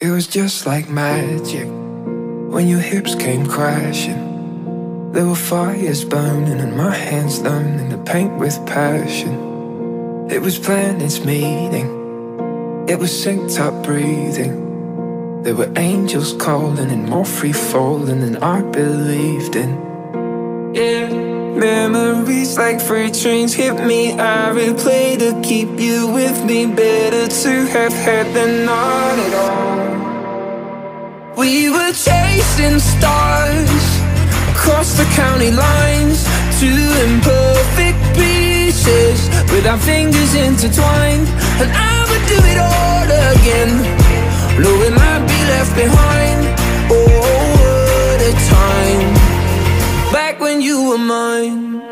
It was just like magic when your hips came crashing. There were fires burning and my hands learning to paint with passion. It was planets meeting, it was synced up breathing. There were angels calling and more free falling than I believed in. Yeah, memories like freight trains hit me. I replay to keep you with me. Better to have had than not at all. We were chasing stars across the county lines, two imperfect pieces with our fingers intertwined. And I would do it all again, knowing I'd be left behind. Oh, were mine.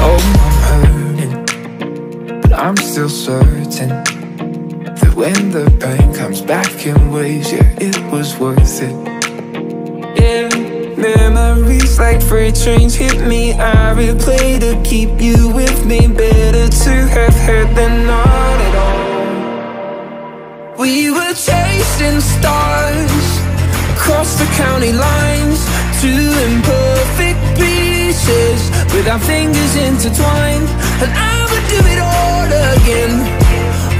Oh, I'm still certain That when the pain comes back in waves Yeah, it was worth it. Yeah, memories like freight trains hit me. I replay to keep you with me. Better to have had than not chasing stars Across the county lines Two imperfect pieces With our fingers intertwined. And I would do it all again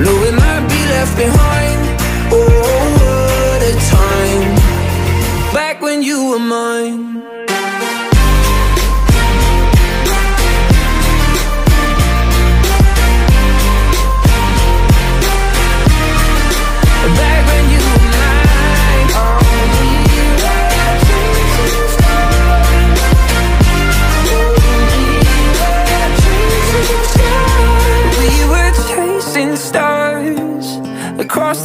Knowing I'd be left behind. Oh, what a time. Back when you were mine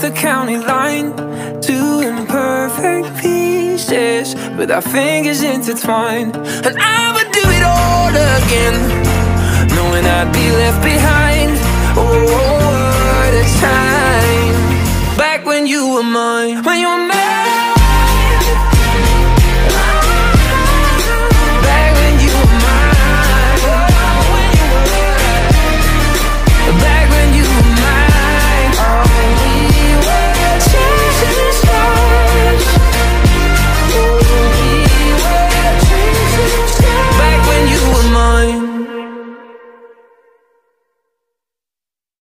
the county line. Two imperfect pieces With our fingers intertwined. And I would do it all again Knowing I'd be left behind. Oh, what a time. Back when you were mine. When you were mine